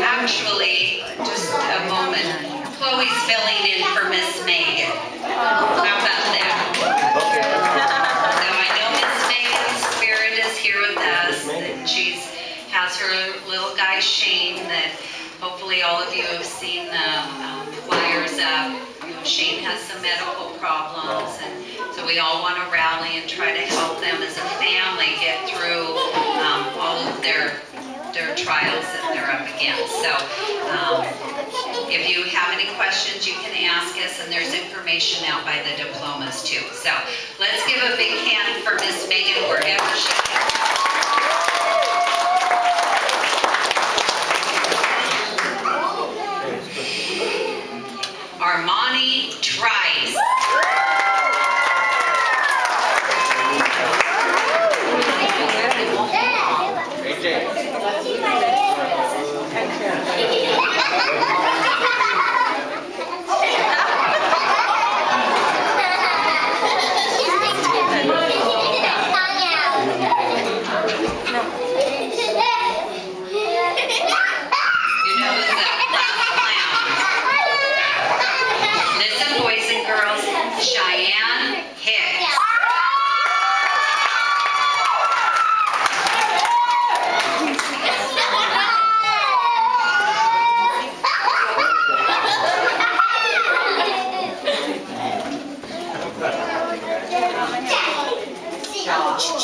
Actually, just a moment. Chloe's filling in for Miss Megan. Guy Shane that hopefully all of you have seen the um, flyers up. You know, Shane has some medical problems, and so we all want to rally and try to help them as a family get through um, all of their, their trials that they're up against. So um, if you have any questions, you can ask us, and there's information out by the diplomas too. So let's give a big hand for Miss Megan wherever she is. Good job,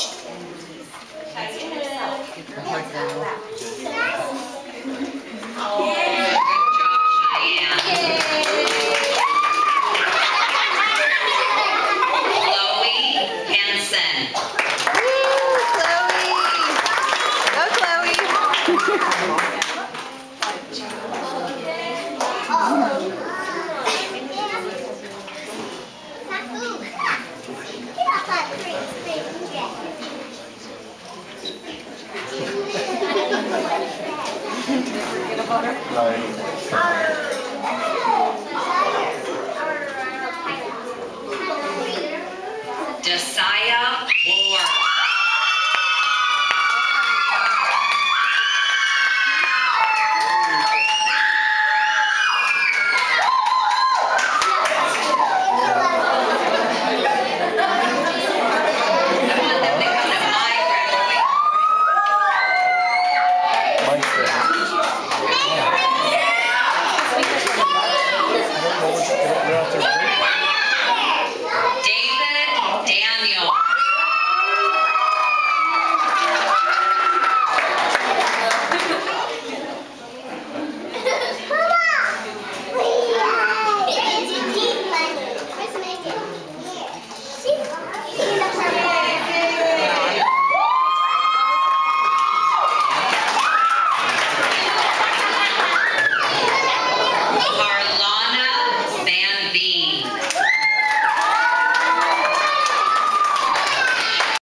Cheyenne. 来。